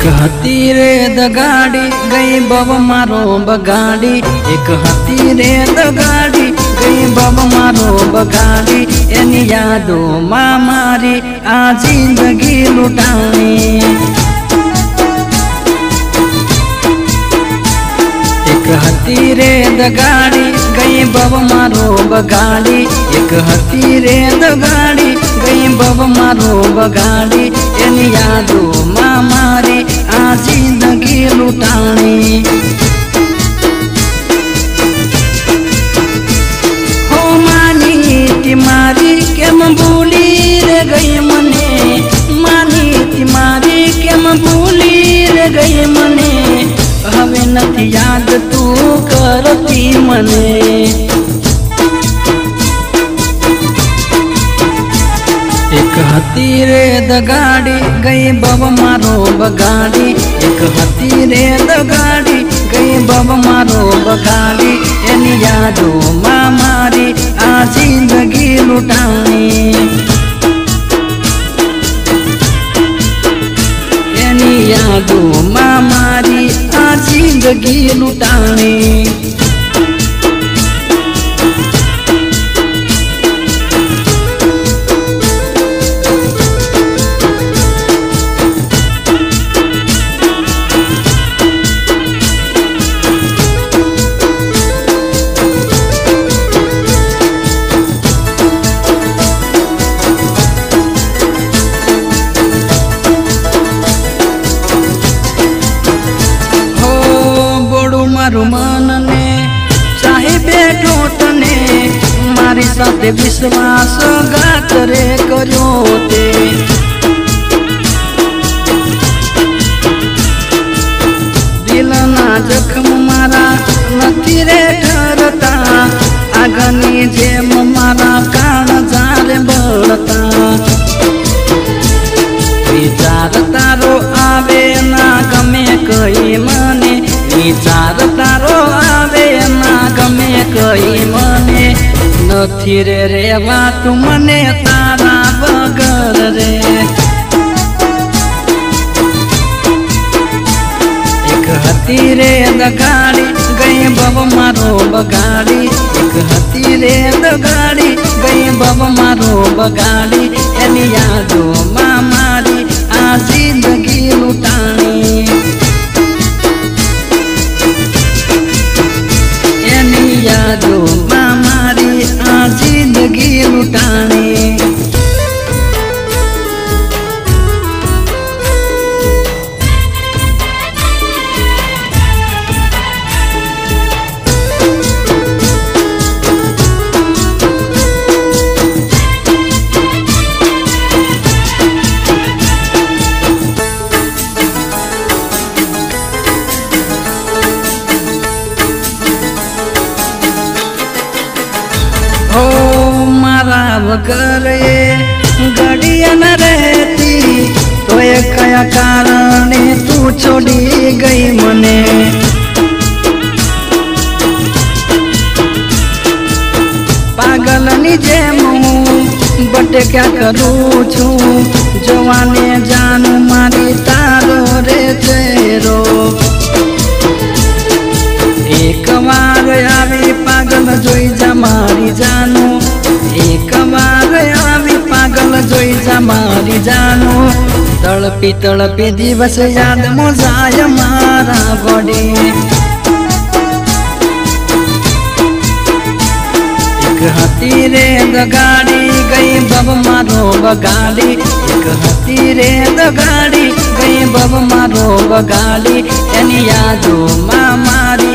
એક હતી રે દગાડી ગઈ બબ મારો બગાડી એક હતી રે દગાડી ગઈ બબ મારો બગાડી એની યાદો માં મારી આ જિંદગી લૂંટાણી એક હતી રે દગાડી ગઈ બબ મારો બગાડી એક હતી રે દગાડી ગઈ બબ મારો બગાડી એની યાદો માં લૂંટાણી હો માની મારી, કેમ રે ગઈ મને? માની મારી, કેમ ભૂલી રે ગઈ મને? હવે નથી યાદ તું કરતી મને. હતી રે દગાડી ગઈ બબ મારો બગાડી. એક હતી રે દગાડી ગઈ બબ મારો બગાડી. એની યાદો માં મારી આ જિંદગી લૂંટાણી. એની યાદો માં મારી આ જિંદગી લૂંટાણી. સાથે વિશ્વાસ ઘાત રે કર્યો તે. દિલના જખમ મારા નથી રે ઠરતા. આગળની જેમ મારા કાન જારે બળતા. વિચાર તારો આવે ના ગમે કઈ મને. વિચાર નથી રે રે વાત મને તારા વગર રે. એક હતી રે દગાડી ગઈ બબ મારો બગાડી હો મારા વગર એ ઘડિયા ન રહેતી. તો એ કયા કારણે તું છોડી ગઈ મને? પાગલની જેમ હું ભટક્યા કરું છું. જવાને જાન મારી તારો રે ચહેરો. જા જાનો. તળપી તળપી દિવસ યાદ મોજાય મારા વડે. એક હતી રે દગાડી, ગઈ બબ મારો બગાડી એક હતી રે દગાડી, ગઈ બબ મારો બગાડી એની યાદો માં મારી